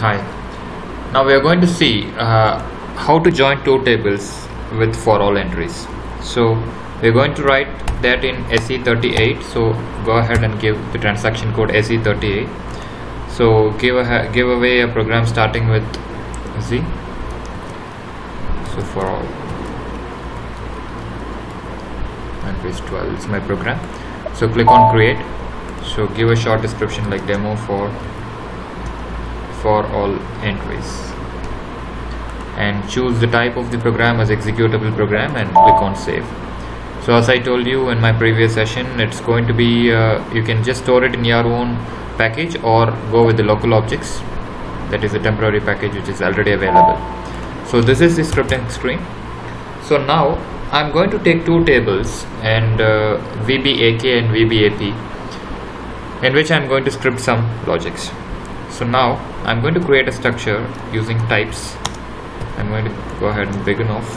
Hi. Now we are going to see uh, how to join two tables with for all entries. So we're going to write that in SE38. So go ahead and give the transaction code SE38. So give a give away a program starting with Z. So for all entries 12 is my program. So click on create. So give a short description like demo for for all entries. And choose the type of the program as executable program and click on save. So as I told you in my previous session it's going to be uh, you can just store it in your own package or go with the local objects. That is a temporary package which is already available. So this is the scripting screen. So now I'm going to take two tables and uh, VBAK and VBAP in which I'm going to script some logics so now I'm going to create a structure using types. I'm going to go ahead and begin off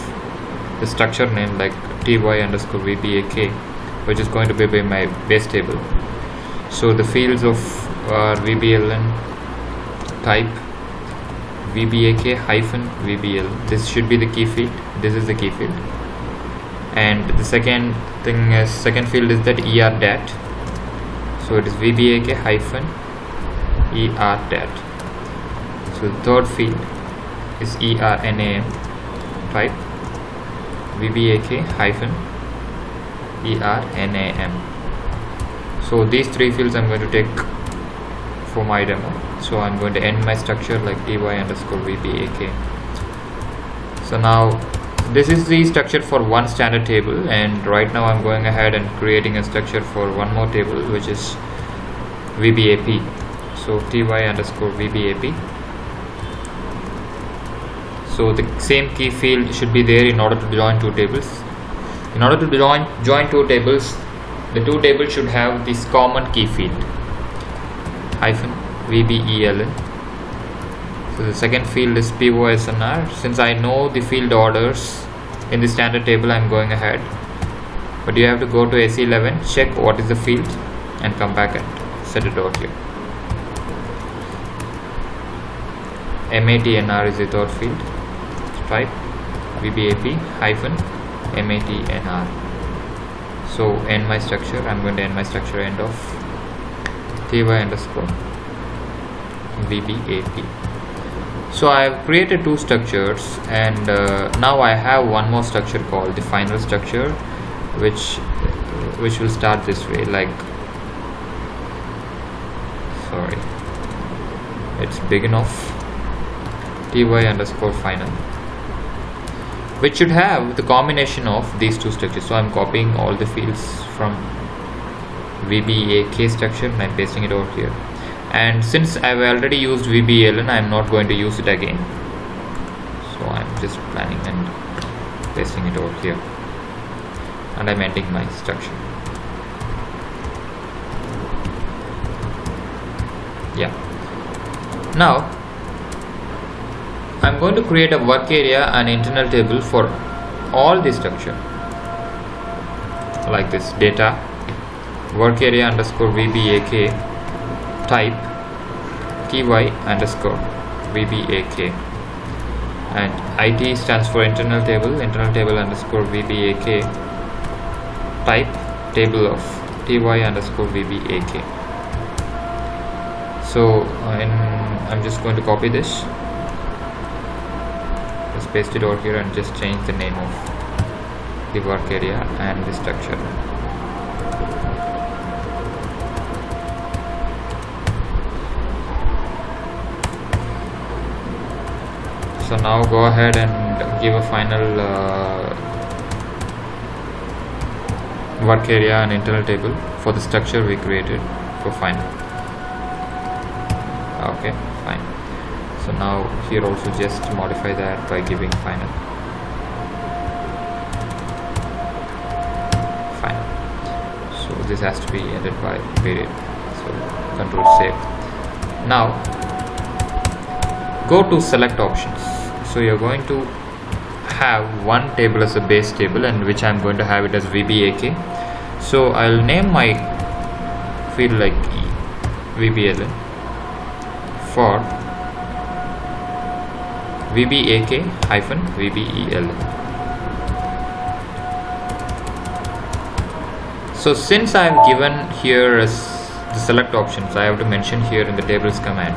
the structure name like ty underscore vbak which is going to be my base table. So the fields of uh, vbeln type vbak hyphen vbl this should be the key field. This is the key field. And the second thing is second field is that er dat so it is vbak hyphen er dat so third field is ernam type vbak hyphen ernam so these three fields i'm going to take for my demo. So i'm going to end my structure like ty underscore vbak so now this is the structure for one standard table and right now i'm going ahead and creating a structure for one more table which is vbap so ty underscore vbap so the same key field should be there in order to join two tables. In order to join join two tables the two tables should have this common key field. Hyphen vbeln so the second field is posnr since i know the field orders in the standard table i'm going ahead. But you have to go to SE11, check what is the field and come back and set it out here matnr is the third field type vbap hyphen matnr so end my structure i'm going to end my structure end of ty underscore vbap so i have created two structures and uh, now i have one more structure called the final structure which which will start this way like sorry it's big enough ty underscore final. Which should have the combination of these two structures. So i'm copying all the fields from vbak structure and i'm pasting it over here. And since i've already used vbeln i'm not going to use it again so i'm just planning and pasting it over here. And i'm ending my structure. Yeah. Now I'm going to create a work area and internal table for all the structure. Like this data work area underscore vbak type ty underscore vbak and it stands for internal table internal table underscore vbak type table of ty underscore vbak so uh, I'm just going to copy this paste it over here and just change the name of the work area and the structure. So now go ahead and give a final uh, work area and internal table for the structure we created for final. Okay fine so now here also just modify that by giving final. Fine so this has to be ended by period so control save. Now go to select options. So you're going to have one table as a base table and which I'm going to have it as VBAK so I'll name my field like VBELN for vbak hyphen vbel so since I have given here as the select options I have to mention here in the tables command.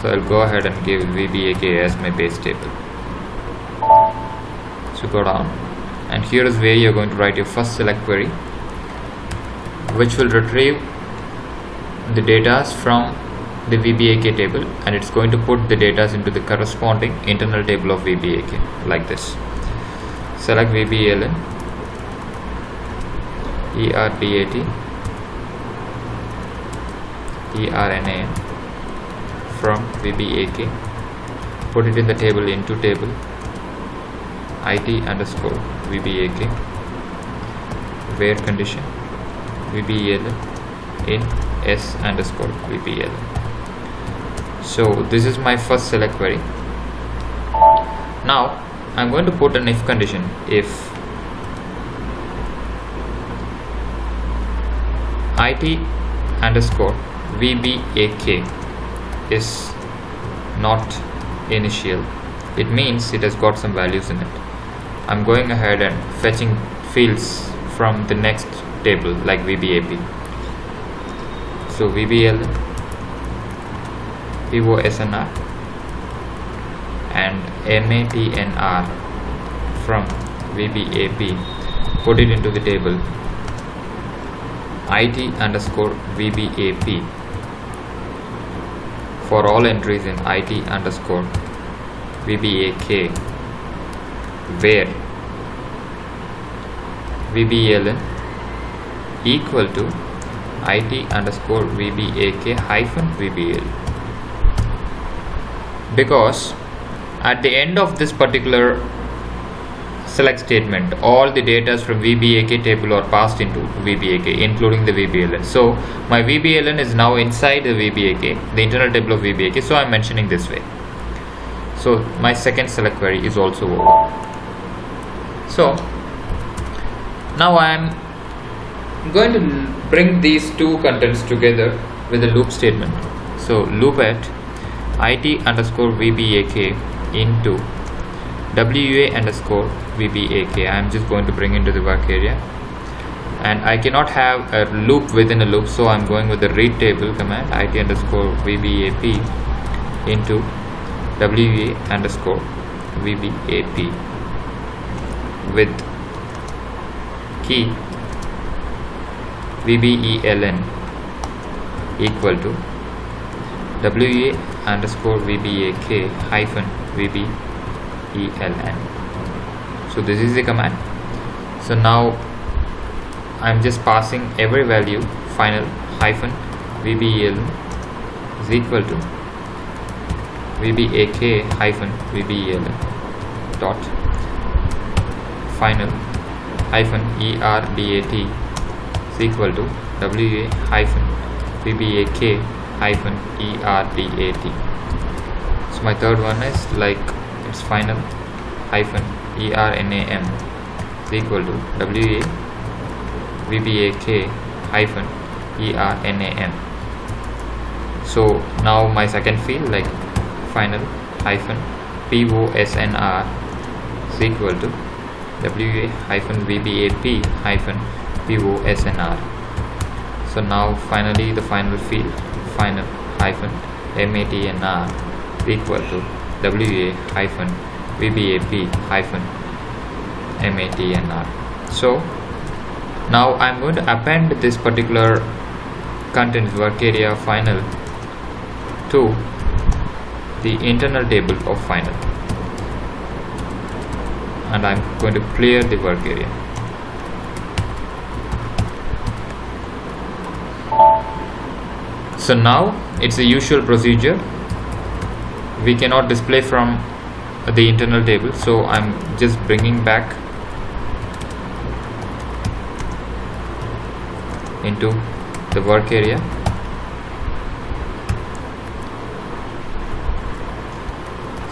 So I'll go ahead and give vbak as my base table. So go down. And here is where you're going to write your first select query which will retrieve the data from the VBAK table and it's going to put the data into the corresponding internal table of VBAK like this. Select VBELN, ERDAT, ERNAM from VBAK, put it in the table into table IT underscore VBAK, where condition? VBELN in S underscore VBELN so this is my first select query. Now I'm going to put an if condition. If it underscore vbak is not initial it means it has got some values in it. I'm going ahead and fetching fields from the next table like vbap so vbl POSNR and MATNR from VBAP put it into the table. IT underscore VBAP for all entries in IT underscore VBAK where VBELN equal to IT underscore VBAK hyphen VBL because at the end of this particular select statement all the data from VBAK table are passed into VBAK including the VBELN so my VBELN is now inside the VBAK the internal table of VBAK so I'm mentioning this way. So my second select query is also over. So now I'm going to bring these two contents together with a loop statement. So loop at it underscore vbak into wa underscore vbak i am just going to bring into the work area. And I cannot have a loop within a loop so I'm going with the read table command it underscore vbap into wa underscore vbap with key vbeln equal to wa underscore vbak hyphen vbeln so this is the command. So now I'm just passing every value final hyphen vbeln is equal to vbak hyphen vbeln dot final hyphen erdat is equal to wa hyphen vbak hyphen so my third one is like its final hyphen ernam is equal to wa vbak hyphen ernam so now my second field like final hyphen posnr is equal to wa hyphen vbap hyphen posnr so now finally the final field final hyphen matnr equal to wa hyphen vbap hyphen matnr so now i'm going to append this particular content work area final to the internal table of final. And i'm going to clear the work area so now it's a usual procedure. We cannot display from the internal table so I'm just bringing back into the work area.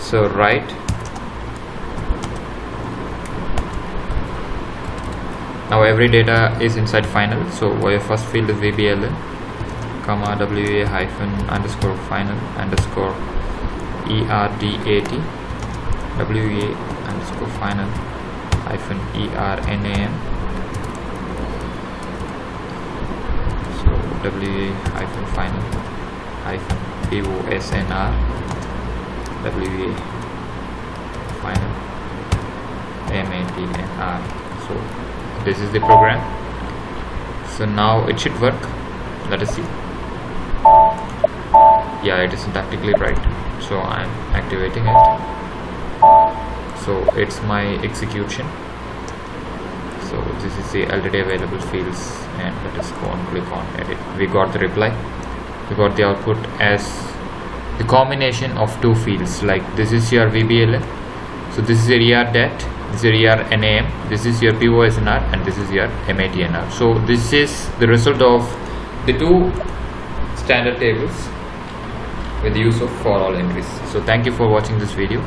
So right. Now every data is inside final so our first field is VBELN comma wa hyphen underscore final underscore erdat WA underscore final hyphen ERNAM so WA hyphen final hyphen POSNR WA final MATNR so this is the program. So now it should work. Let us see yeah it is syntactically right so I'm activating it. So it's my execution. So this is the already available fields and let us go and click on edit. We got the reply. We got the output as the combination of two fields like this is your VBELN so this is your ER dat this is your NAM this is your POSNR and this is your MATNR so this is the result of the two standard tables with the use of for all entries. So thank you for watching this video